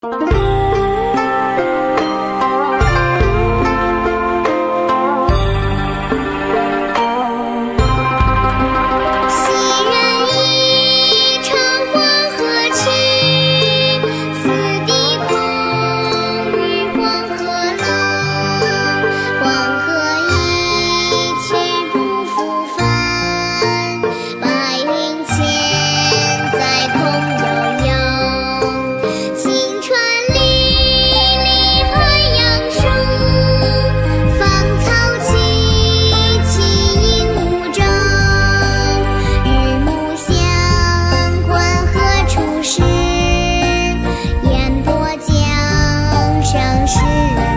you 是。